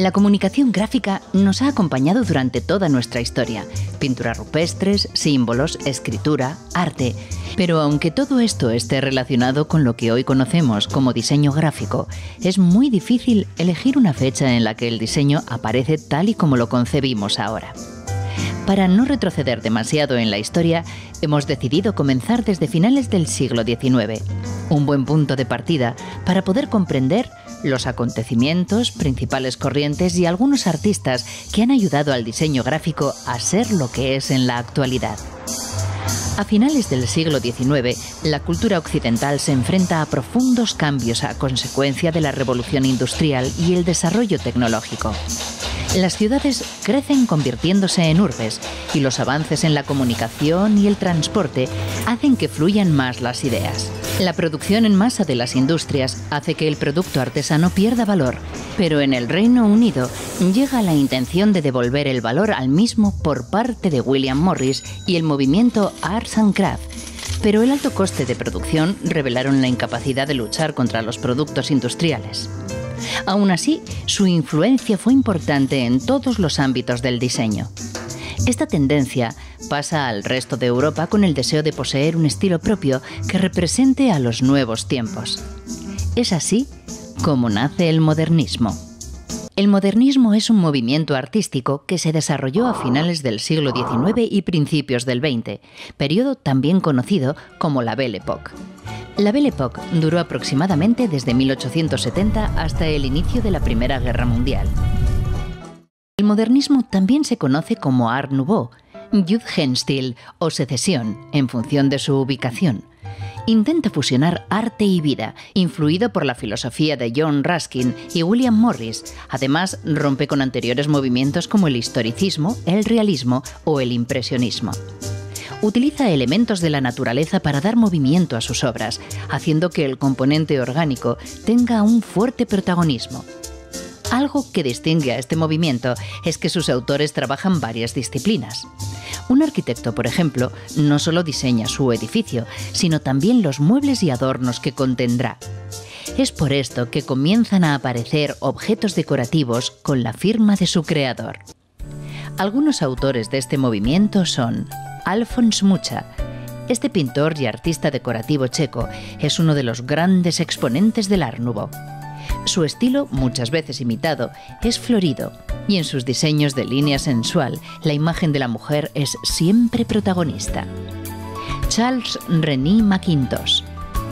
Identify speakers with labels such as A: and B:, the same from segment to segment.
A: La comunicación gráfica nos ha acompañado durante toda nuestra historia. Pinturas rupestres, símbolos, escritura, arte. Pero aunque todo esto esté relacionado con lo que hoy conocemos como diseño gráfico, es muy difícil elegir una fecha en la que el diseño aparece tal y como lo concebimos ahora. Para no retroceder demasiado en la historia, hemos decidido comenzar desde finales del siglo XIX, un buen punto de partida para poder comprender los acontecimientos, principales corrientes y algunos artistas que han ayudado al diseño gráfico a ser lo que es en la actualidad. A finales del siglo XIX, la cultura occidental se enfrenta a profundos cambios a consecuencia de la revolución industrial y el desarrollo tecnológico. Las ciudades crecen convirtiéndose en urbes y los avances en la comunicación y el transporte hacen que fluyan más las ideas. La producción en masa de las industrias hace que el producto artesano pierda valor, pero en el Reino Unido llega la intención de devolver el valor al mismo por parte de William Morris y el movimiento Arts and Craft, pero el alto coste de producción revelaron la incapacidad de luchar contra los productos industriales. Aún así, su influencia fue importante en todos los ámbitos del diseño. Esta tendencia pasa al resto de Europa con el deseo de poseer un estilo propio que represente a los nuevos tiempos. Es así como nace el modernismo. El modernismo es un movimiento artístico que se desarrolló a finales del siglo XIX y principios del XX, periodo también conocido como la Belle Époque. La Belle Époque duró aproximadamente desde 1870 hasta el inicio de la Primera Guerra Mundial. El modernismo también se conoce como Art Nouveau, Jugendstil o secesión, en función de su ubicación. Intenta fusionar arte y vida, influido por la filosofía de John Ruskin y William Morris. Además, rompe con anteriores movimientos como el historicismo, el realismo o el impresionismo utiliza elementos de la naturaleza para dar movimiento a sus obras, haciendo que el componente orgánico tenga un fuerte protagonismo. Algo que distingue a este movimiento es que sus autores trabajan varias disciplinas. Un arquitecto, por ejemplo, no solo diseña su edificio, sino también los muebles y adornos que contendrá. Es por esto que comienzan a aparecer objetos decorativos con la firma de su creador. Algunos autores de este movimiento son Alfons Mucha. Este pintor y artista decorativo checo es uno de los grandes exponentes del Art Nouveau. Su estilo, muchas veces imitado, es florido y en sus diseños de línea sensual la imagen de la mujer es siempre protagonista. Charles René Mackintosh.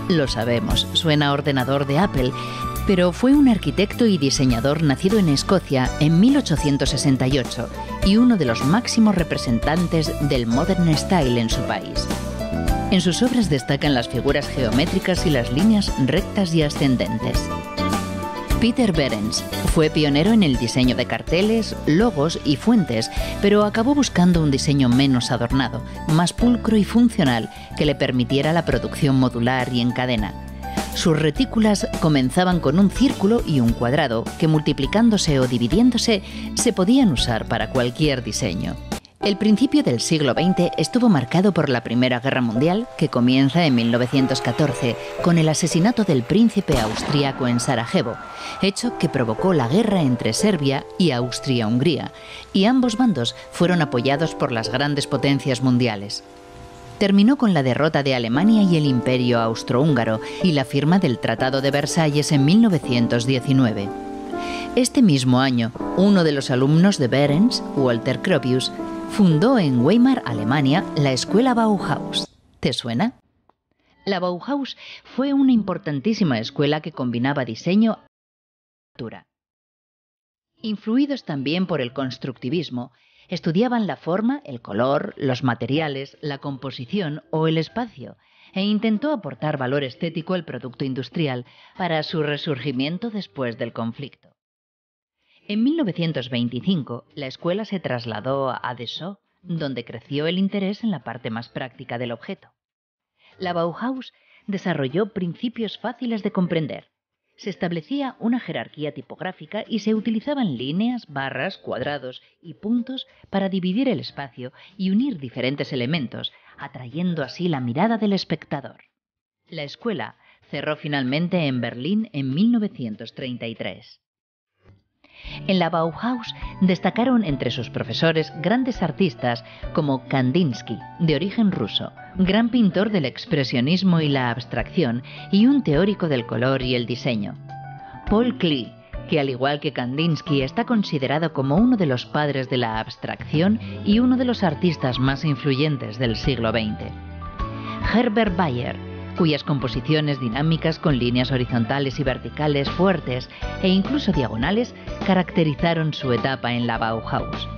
A: Lo sabemos, suena ordenador de Apple, pero fue un arquitecto y diseñador nacido en Escocia en 1868 y uno de los máximos representantes del Modern Style en su país. En sus obras destacan las figuras geométricas y las líneas rectas y ascendentes. Peter Behrens fue pionero en el diseño de carteles, logos y fuentes, pero acabó buscando un diseño menos adornado, más pulcro y funcional que le permitiera la producción modular y en cadena sus retículas comenzaban con un círculo y un cuadrado que multiplicándose o dividiéndose se podían usar para cualquier diseño. El principio del siglo XX estuvo marcado por la Primera Guerra Mundial, que comienza en 1914 con el asesinato del príncipe austríaco en Sarajevo, hecho que provocó la guerra entre Serbia y Austria-Hungría, y ambos bandos fueron apoyados por las grandes potencias mundiales terminó con la derrota de Alemania y el Imperio austrohúngaro y la firma del Tratado de Versalles en 1919. Este mismo año, uno de los alumnos de Behrens, Walter Gropius, fundó en Weimar, Alemania, la escuela Bauhaus. ¿Te suena? La Bauhaus fue una importantísima escuela que combinaba diseño y arquitectura. Influidos también por el constructivismo, Estudiaban la forma, el color, los materiales, la composición o el espacio e intentó aportar valor estético al producto industrial para su resurgimiento después del conflicto. En 1925, la escuela se trasladó a Dessau, donde creció el interés en la parte más práctica del objeto. La Bauhaus desarrolló principios fáciles de comprender, se establecía una jerarquía tipográfica y se utilizaban líneas, barras, cuadrados y puntos para dividir el espacio y unir diferentes elementos, atrayendo así la mirada del espectador. La escuela cerró finalmente en Berlín en 1933. En la Bauhaus destacaron entre sus profesores grandes artistas como Kandinsky, de origen ruso, gran pintor del expresionismo y la abstracción y un teórico del color y el diseño. Paul Klee, que al igual que Kandinsky está considerado como uno de los padres de la abstracción y uno de los artistas más influyentes del siglo XX. Herbert Bayer, cuyas composiciones dinámicas con líneas horizontales y verticales fuertes e incluso diagonales caracterizaron su etapa en la Bauhaus.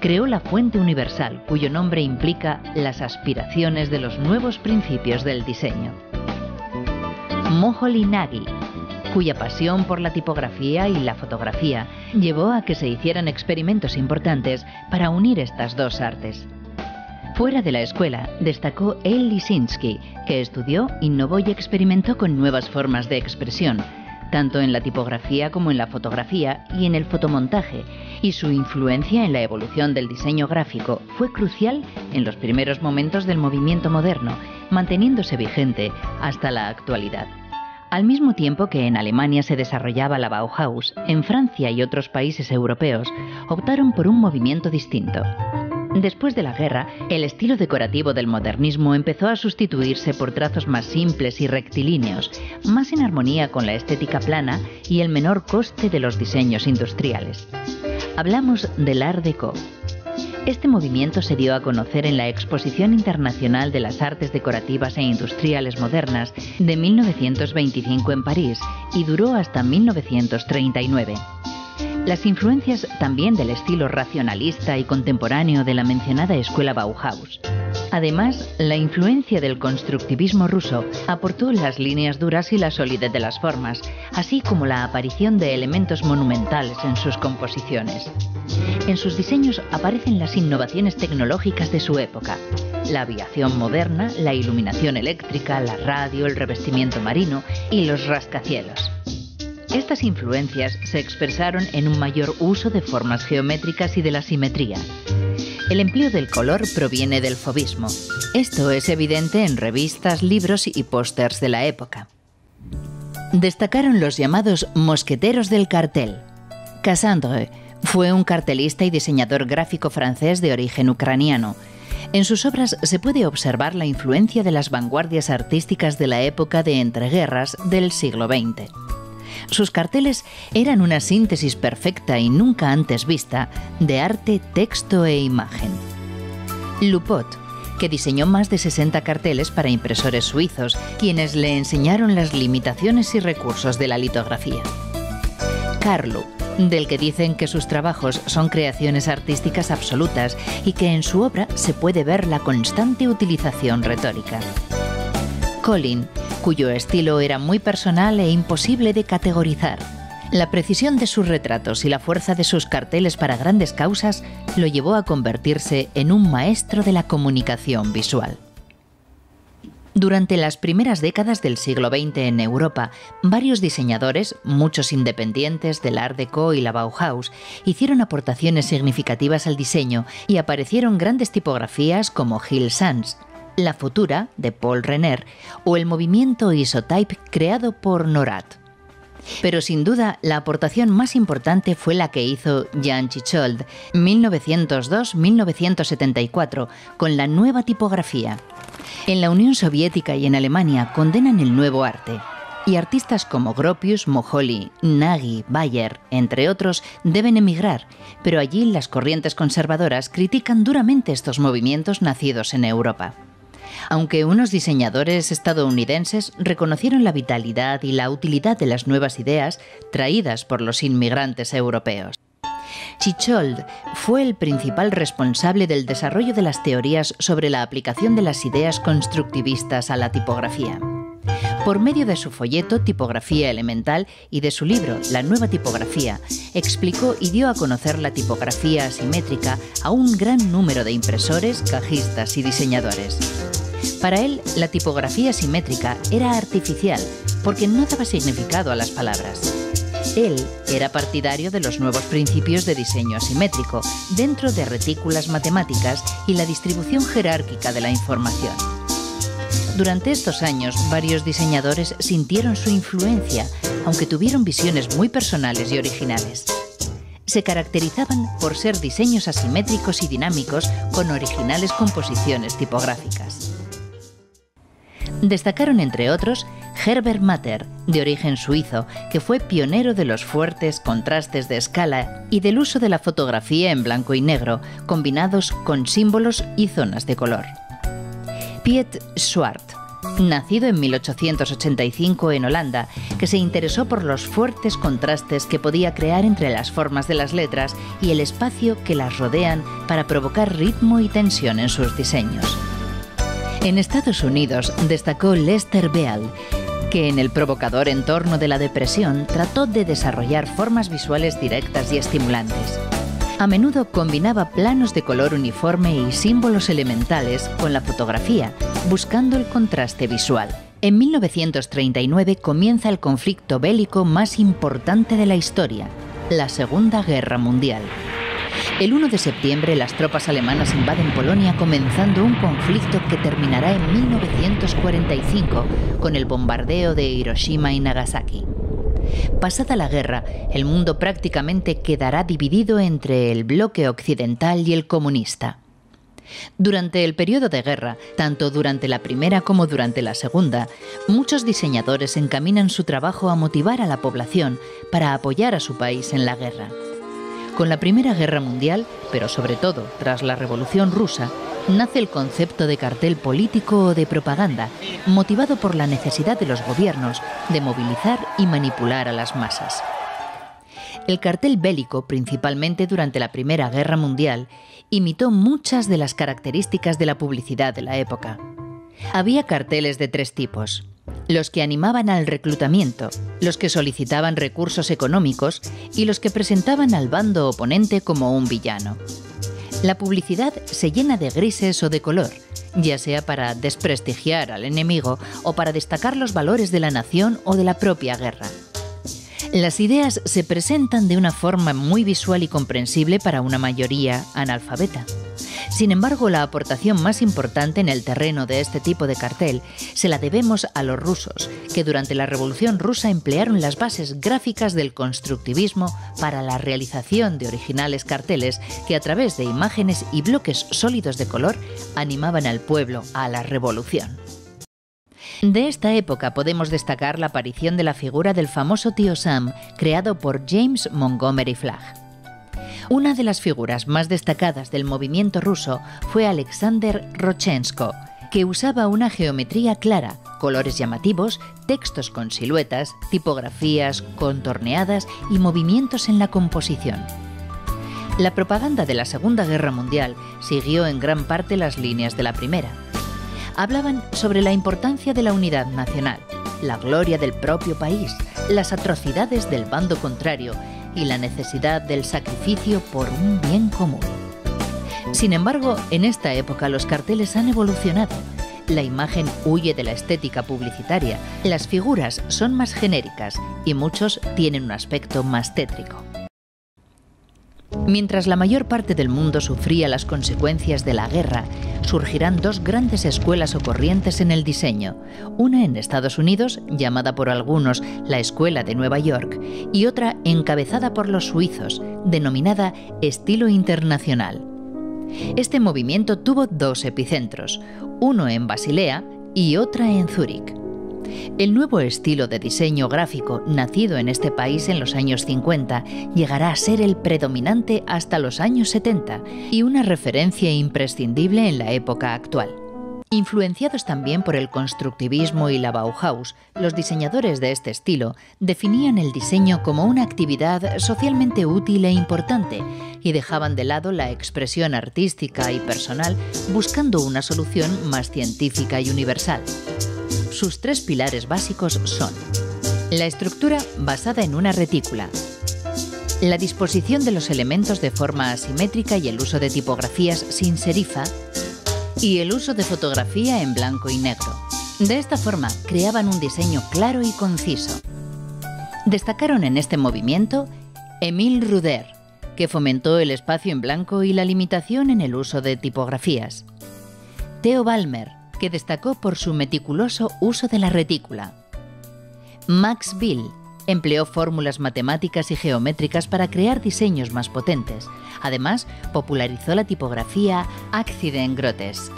A: Creó la fuente universal, cuyo nombre implica las aspiraciones de los nuevos principios del diseño. Moholy Nagy, cuya pasión por la tipografía y la fotografía llevó a que se hicieran experimentos importantes para unir estas dos artes. Fuera de la escuela, destacó El Lisinski, que estudió, innovó y experimentó con nuevas formas de expresión, tanto en la tipografía como en la fotografía y en el fotomontaje, y su influencia en la evolución del diseño gráfico fue crucial en los primeros momentos del movimiento moderno, manteniéndose vigente hasta la actualidad. Al mismo tiempo que en Alemania se desarrollaba la Bauhaus, en Francia y otros países europeos optaron por un movimiento distinto. Después de la guerra, el estilo decorativo del modernismo empezó a sustituirse por trazos más simples y rectilíneos, más en armonía con la estética plana y el menor coste de los diseños industriales. Hablamos del Art Deco. Este movimiento se dio a conocer en la Exposición Internacional de las Artes Decorativas e Industriales Modernas de 1925 en París y duró hasta 1939. Las influencias también del estilo racionalista y contemporáneo de la mencionada escuela Bauhaus. Además, la influencia del constructivismo ruso aportó las líneas duras y la solidez de las formas, así como la aparición de elementos monumentales en sus composiciones. En sus diseños aparecen las innovaciones tecnológicas de su época, la aviación moderna, la iluminación eléctrica, la radio, el revestimiento marino y los rascacielos. Estas influencias se expresaron en un mayor uso de formas geométricas y de la simetría. El empleo del color proviene del fobismo. Esto es evidente en revistas, libros y pósters de la época. Destacaron los llamados mosqueteros del cartel. Cassandre fue un cartelista y diseñador gráfico francés de origen ucraniano. En sus obras se puede observar la influencia de las vanguardias artísticas de la época de entreguerras del siglo XX. Sus carteles eran una síntesis perfecta y nunca antes vista de arte, texto e imagen. Lupot, que diseñó más de 60 carteles para impresores suizos, quienes le enseñaron las limitaciones y recursos de la litografía. Carlo, del que dicen que sus trabajos son creaciones artísticas absolutas y que en su obra se puede ver la constante utilización retórica. Colin, cuyo estilo era muy personal e imposible de categorizar. La precisión de sus retratos y la fuerza de sus carteles para grandes causas lo llevó a convertirse en un maestro de la comunicación visual. Durante las primeras décadas del siglo XX en Europa, varios diseñadores, muchos independientes del Art Deco y la Bauhaus, hicieron aportaciones significativas al diseño y aparecieron grandes tipografías como Hill Sans, la Futura, de Paul Renner, o el movimiento Isotype creado por Norat. Pero sin duda, la aportación más importante fue la que hizo Jan Chichold, 1902-1974, con la nueva tipografía. En la Unión Soviética y en Alemania condenan el nuevo arte, y artistas como Gropius, Moholy, Nagy, Bayer, entre otros, deben emigrar, pero allí las corrientes conservadoras critican duramente estos movimientos nacidos en Europa aunque unos diseñadores estadounidenses reconocieron la vitalidad y la utilidad de las nuevas ideas traídas por los inmigrantes europeos. Chichold fue el principal responsable del desarrollo de las teorías sobre la aplicación de las ideas constructivistas a la tipografía. Por medio de su folleto Tipografía Elemental y de su libro La Nueva Tipografía, explicó y dio a conocer la tipografía asimétrica a un gran número de impresores, cajistas y diseñadores. Para él, la tipografía simétrica era artificial porque no daba significado a las palabras. Él era partidario de los nuevos principios de diseño asimétrico dentro de retículas matemáticas y la distribución jerárquica de la información. Durante estos años, varios diseñadores sintieron su influencia, aunque tuvieron visiones muy personales y originales. se caracterizaban por ser diseños asimétricos y dinámicos con originales composiciones tipográficas. Destacaron, entre otros, Herbert Matter, de origen suizo, que fue pionero de los fuertes contrastes de escala y del uso de la fotografía en blanco y negro, combinados con símbolos y zonas de color. Piet Zwart, nacido en 1885 en Holanda, que se interesó por los fuertes contrastes que podía crear entre las formas de las letras y el espacio que las rodean para provocar ritmo y tensión en sus diseños. En Estados Unidos destacó Lester Beal, que en el provocador entorno de la depresión trató de desarrollar formas visuales directas y estimulantes. A menudo combinaba planos de color uniforme y símbolos elementales con la fotografía, buscando el contraste visual. En 1939 comienza el conflicto bélico más importante de la historia, la Segunda Guerra Mundial. El 1 de septiembre las tropas alemanas invaden Polonia comenzando un conflicto que terminará en 1945 con el bombardeo de Hiroshima y Nagasaki. Pasada la guerra, el mundo prácticamente quedará dividido entre el bloque occidental y el comunista. Durante el periodo de guerra, tanto durante la primera como durante la segunda, muchos diseñadores encaminan su trabajo a motivar a la población para apoyar a su país en la guerra. Con la Primera Guerra Mundial, pero sobre todo tras la Revolución Rusa, nace el concepto de cartel político o de propaganda, motivado por la necesidad de los gobiernos de movilizar y manipular a las masas. El cartel bélico, principalmente durante la Primera Guerra Mundial, imitó muchas de las características de la publicidad de la época. Había carteles de tres tipos. Los que animaban al reclutamiento, los que solicitaban recursos económicos y los que presentaban al bando oponente como un villano. La publicidad se llena de grises o de color, ya sea para desprestigiar al enemigo o para destacar los valores de la nación o de la propia guerra. Las ideas se presentan de una forma muy visual y comprensible para una mayoría analfabeta. Sin embargo, la aportación más importante en el terreno de este tipo de cartel se la debemos a los rusos, que durante la Revolución rusa emplearon las bases gráficas del constructivismo para la realización de originales carteles que a través de imágenes y bloques sólidos de color animaban al pueblo a la revolución. De esta época podemos destacar la aparición de la figura del famoso tío Sam, creado por James Montgomery Flagg. Una de las figuras más destacadas del movimiento ruso fue Alexander Rochensko, que usaba una geometría clara, colores llamativos, textos con siluetas, tipografías contorneadas y movimientos en la composición. La propaganda de la Segunda Guerra Mundial siguió en gran parte las líneas de la Primera. Hablaban sobre la importancia de la unidad nacional, la gloria del propio país, las atrocidades del bando contrario y la necesidad del sacrificio por un bien común. Sin embargo, en esta época los carteles han evolucionado. La imagen huye de la estética publicitaria, las figuras son más genéricas y muchos tienen un aspecto más tétrico. Mientras la mayor parte del mundo sufría las consecuencias de la guerra, surgirán dos grandes escuelas o corrientes en el diseño, una en Estados Unidos, llamada por algunos la Escuela de Nueva York, y otra encabezada por los suizos, denominada Estilo Internacional. Este movimiento tuvo dos epicentros, uno en Basilea y otra en Zúrich. El nuevo estilo de diseño gráfico, nacido en este país en los años 50, llegará a ser el predominante hasta los años 70 y una referencia imprescindible en la época actual. Influenciados también por el constructivismo y la Bauhaus, los diseñadores de este estilo definían el diseño como una actividad socialmente útil e importante y dejaban de lado la expresión artística y personal buscando una solución más científica y universal. Sus tres pilares básicos son la estructura basada en una retícula, la disposición de los elementos de forma asimétrica y el uso de tipografías sin serifa, y el uso de fotografía en blanco y negro. De esta forma creaban un diseño claro y conciso. Destacaron en este movimiento Emile Ruder, que fomentó el espacio en blanco y la limitación en el uso de tipografías. Theo Balmer, que destacó por su meticuloso uso de la retícula. Max Bill, Empleó fórmulas matemáticas y geométricas para crear diseños más potentes. Además, popularizó la tipografía Accident Grotesque.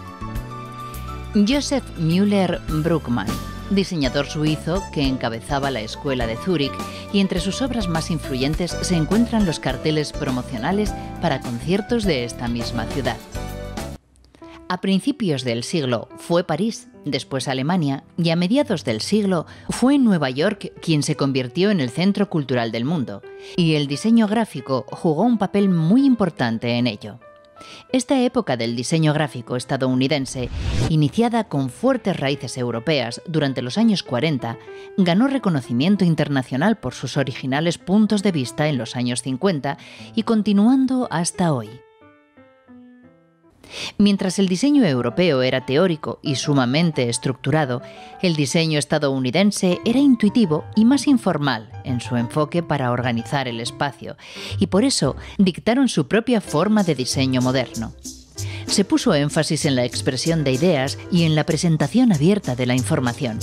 A: Joseph Müller Bruckmann, diseñador suizo que encabezaba la escuela de Zúrich, y entre sus obras más influyentes se encuentran los carteles promocionales para conciertos de esta misma ciudad. A principios del siglo fue París, después Alemania, y a mediados del siglo fue Nueva York quien se convirtió en el centro cultural del mundo, y el diseño gráfico jugó un papel muy importante en ello. Esta época del diseño gráfico estadounidense, iniciada con fuertes raíces europeas durante los años 40, ganó reconocimiento internacional por sus originales puntos de vista en los años 50 y continuando hasta hoy. Mientras el diseño europeo era teórico y sumamente estructurado, el diseño estadounidense era intuitivo y más informal en su enfoque para organizar el espacio, y por eso dictaron su propia forma de diseño moderno. Se puso énfasis en la expresión de ideas y en la presentación abierta de la información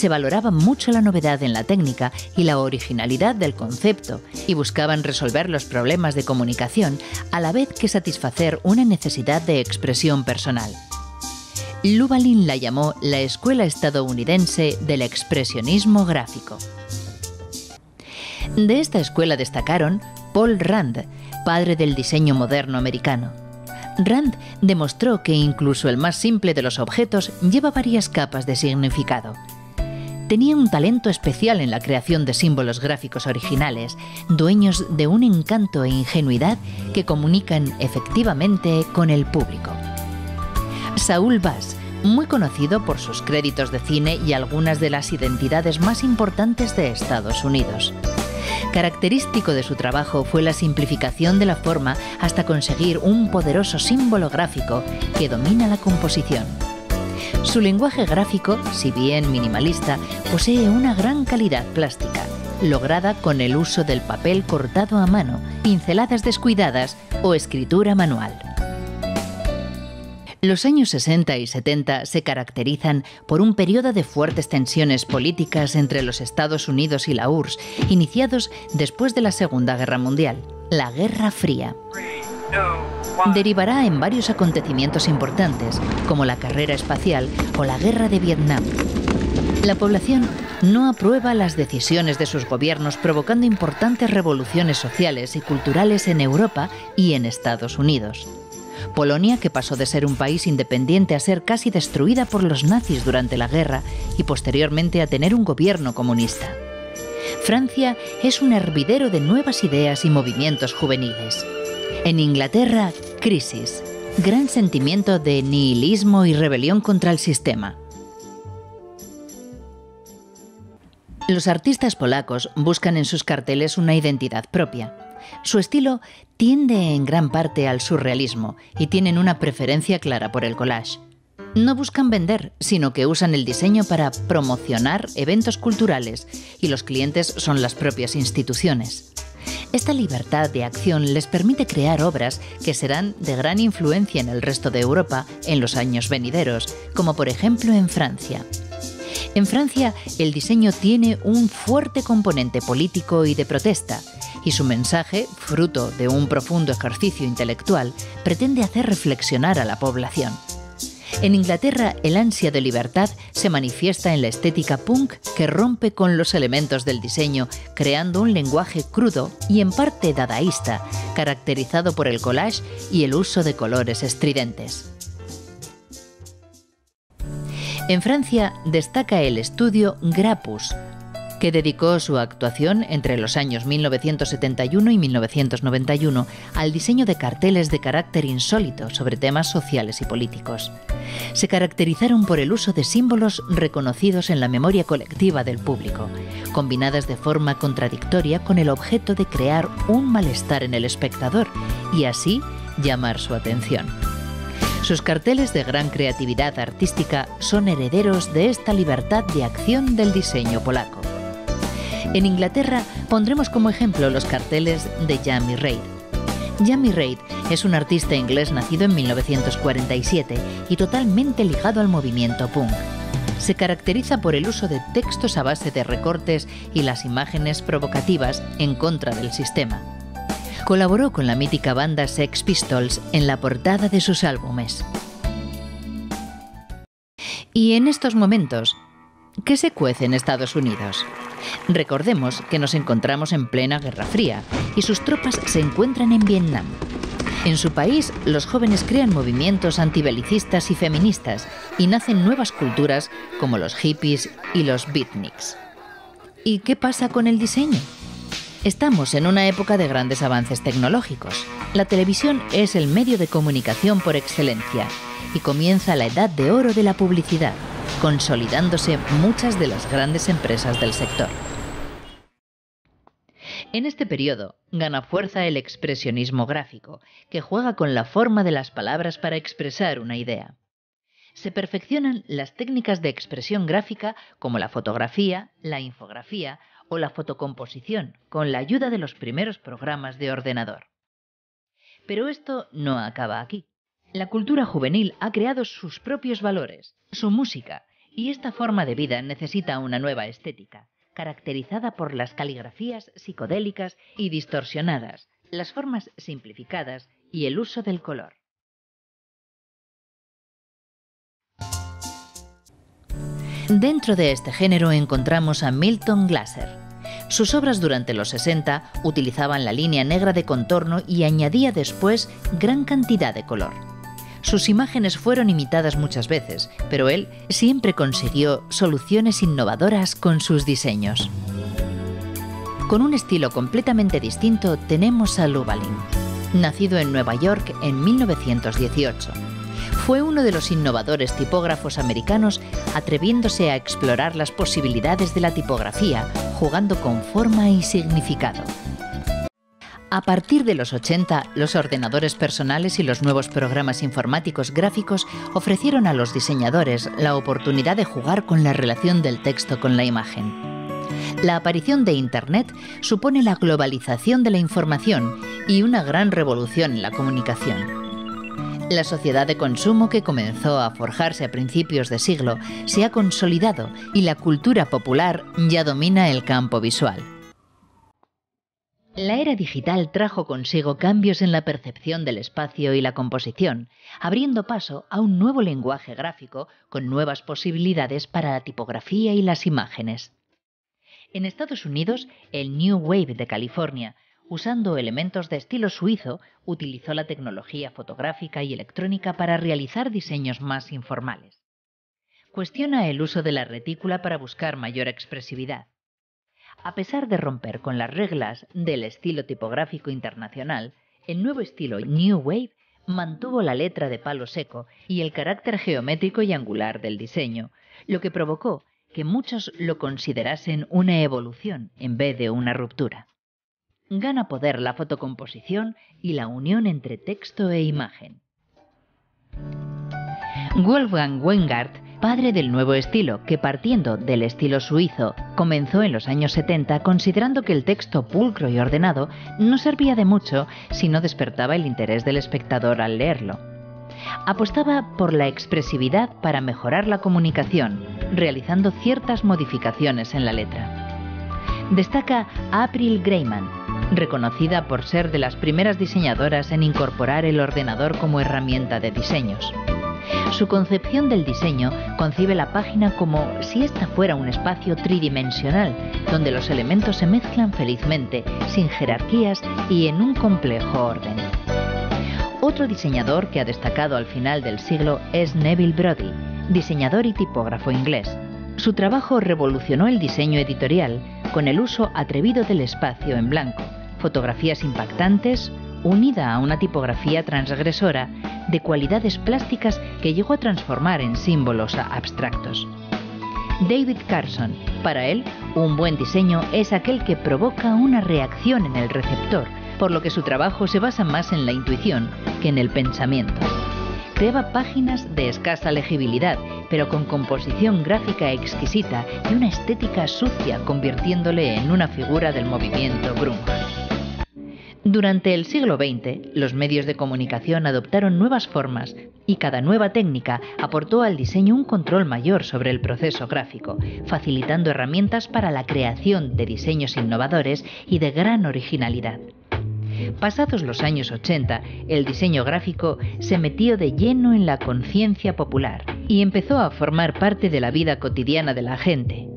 A: se valoraba mucho la novedad en la técnica y la originalidad del concepto, y buscaban resolver los problemas de comunicación a la vez que satisfacer una necesidad de expresión personal. Lubalin la llamó la Escuela Estadounidense del Expresionismo Gráfico. De esta escuela destacaron Paul Rand, padre del diseño moderno americano. Rand demostró que incluso el más simple de los objetos lleva varias capas de significado tenía un talento especial en la creación de símbolos gráficos originales, dueños de un encanto e ingenuidad que comunican efectivamente con el público. Saúl Bass, muy conocido por sus créditos de cine y algunas de las identidades más importantes de Estados Unidos. Característico de su trabajo fue la simplificación de la forma hasta conseguir un poderoso símbolo gráfico que domina la composición. Su lenguaje gráfico, si bien minimalista, posee una gran calidad plástica, lograda con el uso del papel cortado a mano, pinceladas descuidadas o escritura manual. Los años 60 y 70 se caracterizan por un periodo de fuertes tensiones políticas entre los Estados Unidos y la URSS, iniciados después de la Segunda Guerra Mundial, la Guerra Fría derivará en varios acontecimientos importantes, como la carrera espacial o la guerra de Vietnam. La población no aprueba las decisiones de sus gobiernos provocando importantes revoluciones sociales y culturales en Europa y en Estados Unidos. Polonia, que pasó de ser un país independiente a ser casi destruida por los nazis durante la guerra y posteriormente a tener un gobierno comunista. Francia es un hervidero de nuevas ideas y movimientos juveniles. En Inglaterra, crisis, gran sentimiento de nihilismo y rebelión contra el sistema. Los artistas polacos buscan en sus carteles una identidad propia. Su estilo tiende en gran parte al surrealismo y tienen una preferencia clara por el collage. No buscan vender, sino que usan el diseño para promocionar eventos culturales y los clientes son las propias instituciones. Esta libertad de acción les permite crear obras que serán de gran influencia en el resto de Europa en los años venideros, como por ejemplo en Francia. En Francia, el diseño tiene un fuerte componente político y de protesta, y su mensaje, fruto de un profundo ejercicio intelectual, pretende hacer reflexionar a la población. En Inglaterra, el ansia de libertad se manifiesta en la estética punk que rompe con los elementos del diseño, creando un lenguaje crudo y en parte dadaísta, caracterizado por el collage y el uso de colores estridentes. En Francia destaca el estudio Grappus, que dedicó su actuación entre los años 1971 y 1991 al diseño de carteles de carácter insólito sobre temas sociales y políticos. Se caracterizaron por el uso de símbolos reconocidos en la memoria colectiva del público, combinadas de forma contradictoria con el objeto de crear un malestar en el espectador y así llamar su atención. Sus carteles de gran creatividad artística son herederos de esta libertad de acción del diseño polaco. En Inglaterra pondremos como ejemplo los carteles de Jamie Reid. Jamie Reid es un artista inglés nacido en 1947 y totalmente ligado al movimiento punk. se caracteriza por el uso de textos a base de recortes y las imágenes provocativas en contra del sistema. Colaboró con la mítica banda Sex Pistols en la portada de sus álbumes. Y en estos momentos, ¿qué se cuece en Estados Unidos? Recordemos que nos encontramos en plena Guerra Fría y sus tropas se encuentran en Vietnam. En su país, los jóvenes crean movimientos antibelicistas y feministas y nacen nuevas culturas como los hippies y los beatniks. ¿Y qué pasa con el diseño? Estamos en una época de grandes avances tecnológicos. La televisión es el medio de comunicación por excelencia y comienza la edad de oro de la publicidad, consolidándose muchas de las grandes empresas del sector. En este periodo gana fuerza el expresionismo gráfico, que juega con la forma de las palabras para expresar una idea. Se perfeccionan las técnicas de expresión gráfica como la fotografía, la infografía o la fotocomposición, con la ayuda de los primeros programas de ordenador. Pero esto no acaba aquí. La cultura juvenil ha creado sus propios valores, su música, y esta forma de vida necesita una nueva estética, caracterizada por las caligrafías psicodélicas y distorsionadas, las formas simplificadas y el uso del color. Dentro de este género encontramos a Milton Glaser. Sus obras durante los 60 utilizaban la línea negra de contorno y añadía después gran cantidad de color. Sus imágenes fueron imitadas muchas veces, pero él siempre consiguió soluciones innovadoras con sus diseños. Con un estilo completamente distinto tenemos a Lubalin, nacido en Nueva York en 1918. Fue uno de los innovadores tipógrafos americanos atreviéndose a explorar las posibilidades de la tipografía, jugando con forma y significado. A partir de los 80, los ordenadores personales y los nuevos programas informáticos gráficos ofrecieron a los diseñadores la oportunidad de jugar con la relación del texto con la imagen. La aparición de Internet supone la globalización de la información y una gran revolución en la comunicación. La sociedad de consumo que comenzó a forjarse a principios de siglo se ha consolidado y la cultura popular ya domina el campo visual. La era digital trajo consigo cambios en la percepción del espacio y la composición, abriendo paso a un nuevo lenguaje gráfico con nuevas posibilidades para la tipografía y las imágenes. En Estados Unidos, el New Wave de California, usando elementos de estilo suizo, utilizó la tecnología fotográfica y electrónica para realizar diseños más informales. Cuestiona el uso de la retícula para buscar mayor expresividad a pesar de romper con las reglas del estilo tipográfico internacional, el nuevo estilo New Wave mantuvo la letra de palo seco y el carácter geométrico y angular del diseño, lo que provocó que muchos lo considerasen una evolución en vez de una ruptura. Gana poder la fotocomposición y la unión entre texto e imagen. Wolfgang Weingart padre del nuevo estilo, que partiendo del estilo suizo comenzó en los años 70 considerando que el texto pulcro y ordenado no servía de mucho si no despertaba el interés del espectador al leerlo. Apostaba por la expresividad para mejorar la comunicación, realizando ciertas modificaciones en la letra. Destaca April Greyman, reconocida por ser de las primeras diseñadoras en incorporar el ordenador como herramienta de diseños. Su concepción del diseño concibe la página como si ésta fuera un espacio tridimensional, donde los elementos se mezclan felizmente, sin jerarquías y en un complejo orden. Otro diseñador que ha destacado al final del siglo es Neville Brody, diseñador y tipógrafo inglés. Su trabajo revolucionó el diseño editorial con el uso atrevido del espacio en blanco, fotografías impactantes, unida a una tipografía transgresora de cualidades plásticas que llegó a transformar en símbolos abstractos. David Carson, para él, un buen diseño es aquel que provoca una reacción en el receptor, por lo que su trabajo se basa más en la intuición que en el pensamiento. Creaba páginas de escasa legibilidad, pero con composición gráfica exquisita y una estética sucia, convirtiéndole en una figura del movimiento grunge. Durante el siglo XX, los medios de comunicación adoptaron nuevas formas y cada nueva técnica aportó al diseño un control mayor sobre el proceso gráfico, facilitando herramientas para la creación de diseños innovadores y de gran originalidad. Pasados los años 80, el diseño gráfico se metió de lleno en la conciencia popular y empezó a formar parte de la vida cotidiana de la gente.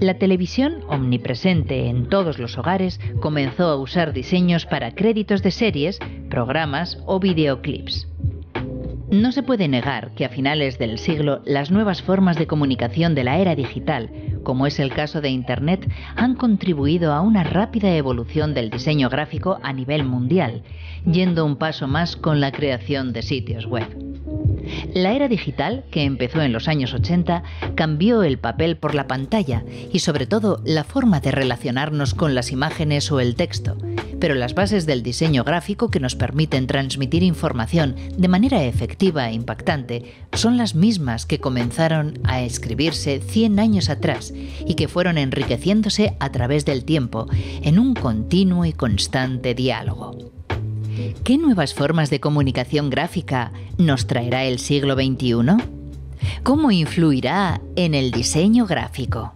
A: La televisión, omnipresente en todos los hogares, comenzó a usar diseños para créditos de series, programas o videoclips. No se puede negar que a finales del siglo las nuevas formas de comunicación de la era digital, como es el caso de Internet, han contribuido a una rápida evolución del diseño gráfico a nivel mundial, yendo un paso más con la creación de sitios web. La era digital, que empezó en los años 80, cambió el papel por la pantalla y sobre todo la forma de relacionarnos con las imágenes o el texto, pero las bases del diseño gráfico que nos permiten transmitir información de manera efectiva e impactante son las mismas que comenzaron a escribirse 100 años atrás y que fueron enriqueciéndose a través del tiempo en un continuo y constante diálogo. ¿Qué nuevas formas de comunicación gráfica nos traerá el siglo XXI? ¿Cómo influirá en el diseño gráfico?